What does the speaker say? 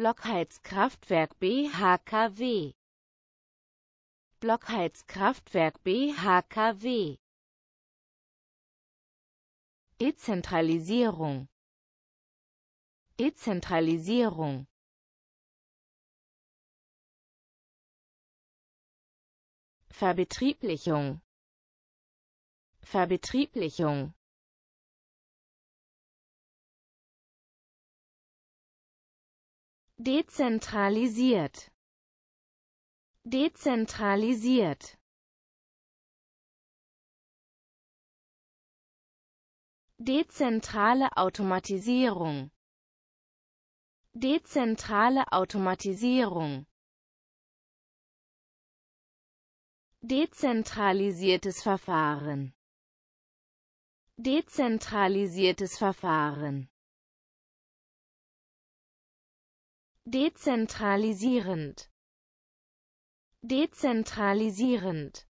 Blockheizkraftwerk BHKW Blockheizkraftwerk BHKW Dezentralisierung. Dezentralisierung. Verbetrieblichung. Verbetrieblichung Dezentralisiert. Dezentralisiert. Dezentrale Automatisierung. Dezentrale Automatisierung. Dezentralisiertes Verfahren. Dezentralisiertes Verfahren Dezentralisierend. Dezentralisierend